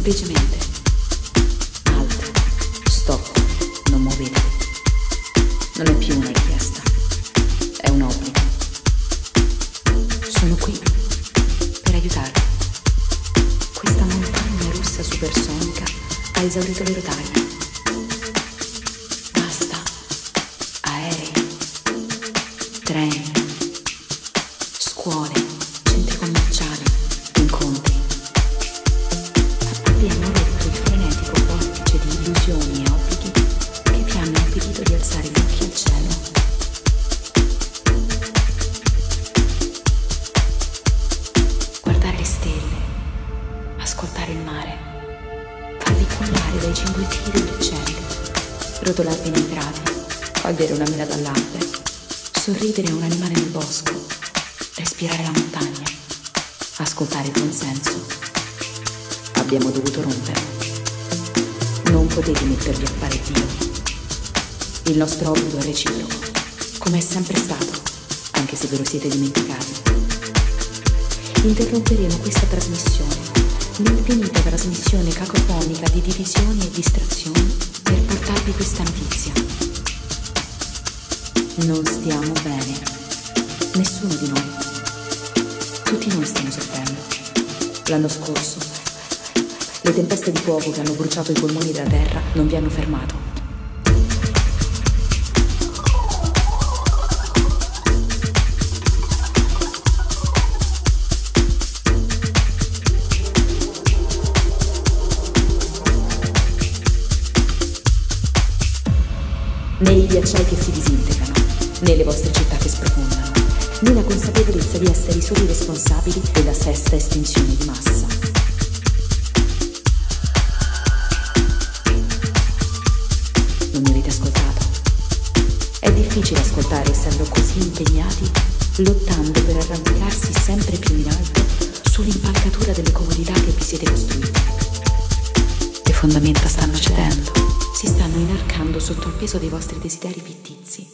Semplicemente. Alt. Stop. Non muovetevi. Non è più una richiesta. È un obbligo. Sono qui per aiutarvi. Questa montagna russa supersonica ha esaurito le rotaie. Basta. Aerei. Treni. Scuole. Cullare dai cinguettini degli uccelli, rotolarvi nei prati, cogliere una mela dall'alpe, sorridere a un animale nel bosco, respirare la montagna, ascoltare il buon senso abbiamo dovuto rompere. Non potete mettervi a fare Dio. Il nostro obbligo è reciproco, come è sempre stato, anche se ve lo siete dimenticati. Interromperemo questa trasmissione, l'infinita trasmissione cacofonica di divisioni e distrazioni, per portarvi questa notizia. Non stiamo bene. Nessuno di noi. Tutti noi stiamo soffrendo. L'anno scorso le tempeste di fuoco che hanno bruciato i polmoni della terra non vi hanno fermato. Né i ghiacciai che si disintegrano, né le vostre città che sprofondano, né la consapevolezza di essere i soli responsabili della sesta estinzione di massa. Non mi avete ascoltato. È difficile ascoltare essendo così impegnati, lottando per arrampicarsi sempre più in alto sull'impalcatura delle comodità che vi siete costruite. Le fondamenta stanno cedendo, si stanno inarcando sotto il peso dei vostri desideri fittizi.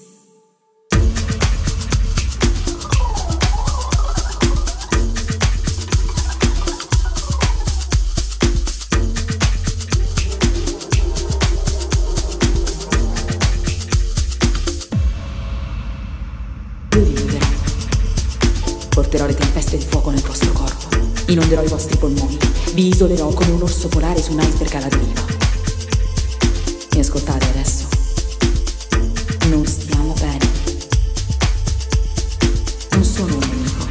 Porterò le tempeste di fuoco nel vostro corpo. Inonderò i vostri polmoni. Vi isolerò come un orso polare su un iceberg alla deriva. Mi ascoltate adesso? Non stiamo bene. Non sono un nemico.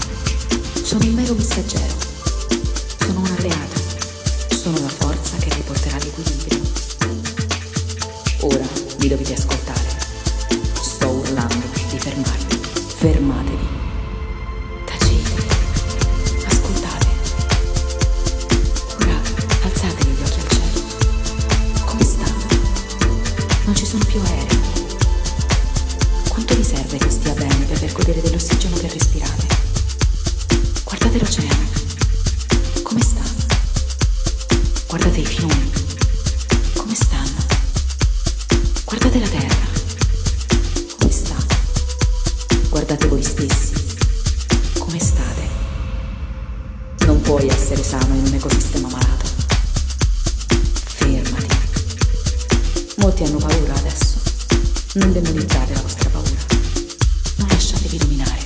Sono un mero messaggero. Sono un alleato. Sono la forza che riporterà l'equilibrio. Ora vi dovete ascoltare. Sto urlando di fermarvi. Fermatevi. Sono più aerei. Quanto vi serve che stia bene per godere dell'ossigeno che respirate? Guardate l'oceano. Molti hanno paura adesso. Non demonizzate la vostra paura. Non lasciatevi dominare.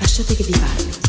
Lasciate che vi parli.